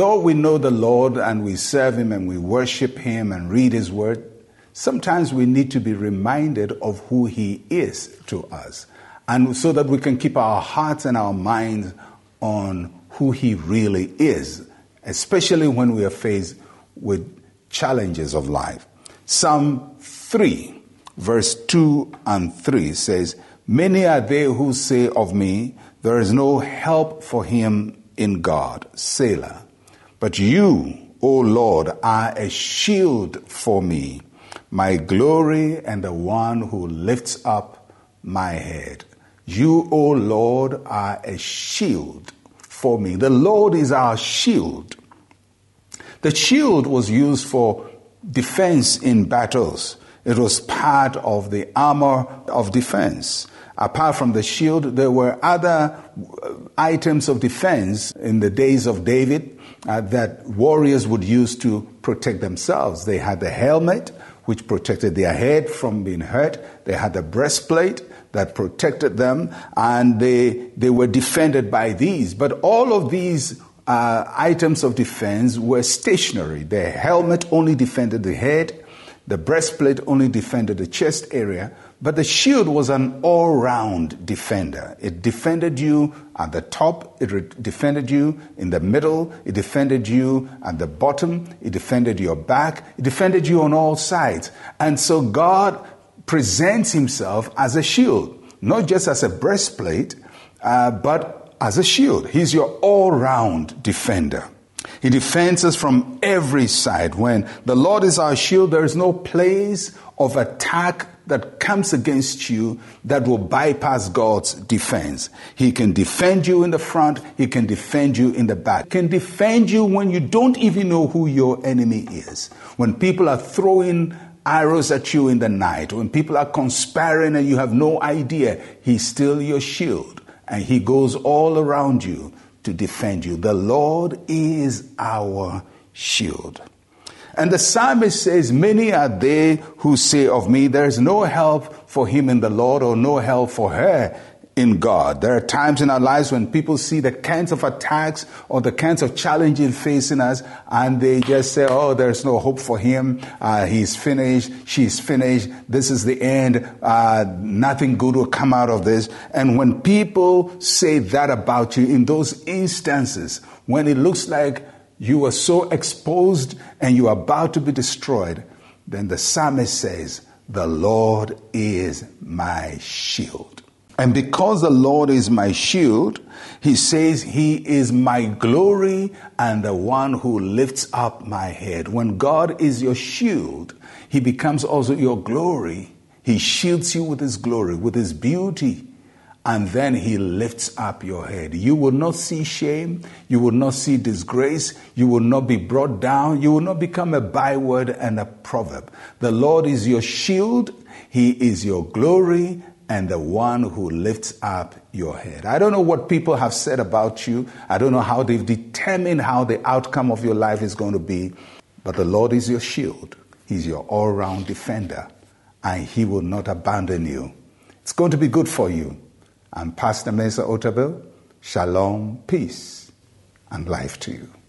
though we know the Lord and we serve Him and we worship Him and read His Word, sometimes we need to be reminded of who He is to us. And so that we can keep our hearts and our minds on who He really is, especially when we are faced with challenges of life. Psalm 3, verse 2 and 3 says, Many are they who say of me, There is no help for him in God, Selah. But you, O Lord, are a shield for me, my glory and the one who lifts up my head. You, O Lord, are a shield for me. The Lord is our shield. The shield was used for defense in battles. It was part of the armor of defense. Apart from the shield, there were other uh, items of defense in the days of David uh, that warriors would use to protect themselves. They had the helmet, which protected their head from being hurt. They had the breastplate that protected them, and they, they were defended by these. But all of these uh, items of defense were stationary. The helmet only defended the head, the breastplate only defended the chest area, but the shield was an all round defender. It defended you at the top, it defended you in the middle, it defended you at the bottom, it defended your back, it defended you on all sides. And so God presents himself as a shield, not just as a breastplate, uh, but as a shield. He's your all round defender. He defends us from every side. When the Lord is our shield, there is no place of attack that comes against you that will bypass God's defense. He can defend you in the front, He can defend you in the back. He can defend you when you don't even know who your enemy is. When people are throwing arrows at you in the night, when people are conspiring and you have no idea, He's still your shield and he goes all around you to defend you. The Lord is our shield. And the psalmist says, Many are they who say of me, There is no help for him in the Lord, or no help for her in God. There are times in our lives when people see the kinds of attacks or the kinds of challenges facing us, and they just say, Oh, there's no hope for him. Uh, he's finished. She's finished. This is the end. Uh, nothing good will come out of this. And when people say that about you in those instances, when it looks like you are so exposed and you are about to be destroyed, then the psalmist says, The Lord is my shield. And because the Lord is my shield, he says he is my glory and the one who lifts up my head. When God is your shield, he becomes also your glory. He shields you with his glory, with his beauty, and then he lifts up your head. You will not see shame. You will not see disgrace. You will not be brought down. You will not become a byword and a proverb. The Lord is your shield. He is your glory and the one who lifts up your head. I don't know what people have said about you. I don't know how they've determined how the outcome of your life is going to be. But the Lord is your shield. He's your all round defender, and He will not abandon you. It's going to be good for you. I'm Pastor Mensa Otabil. Shalom, peace, and life to you.